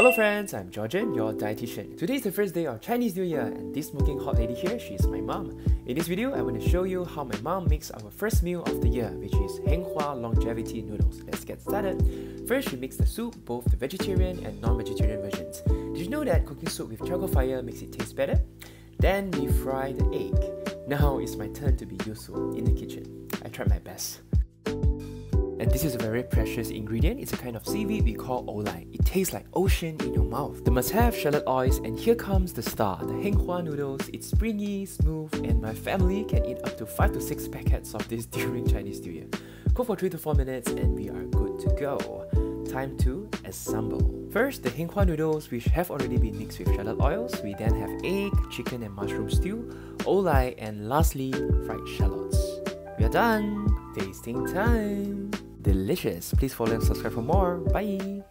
Hello friends, I'm Georgen, your dietitian. Today is the first day of Chinese New Year and this smoking hot lady here, she is my mom. In this video, I'm going to show you how my mom makes our first meal of the year, which is Henghua Longevity Noodles. Let's get started. First, she makes the soup, both the vegetarian and non-vegetarian versions. Did you know that cooking soup with charcoal fire makes it taste better? Then we fry the egg. Now it's my turn to be useful in the kitchen. I tried my best. And this is a very precious ingredient. It's a kind of seaweed we call olai. It tastes like ocean in your mouth. The must-have shallot oils, and here comes the star, the Heng Hua noodles. It's springy, smooth, and my family can eat up to 5 to 6 packets of this during Chinese New Year. Cook for 3 to 4 minutes and we are good to go. Time to assemble. First, the Heng Hua noodles which have already been mixed with shallot oils. We then have egg, chicken and mushroom stew, olai, and lastly, fried shallots. We are done! Tasting time! Delicious. Please follow and subscribe for more. Bye!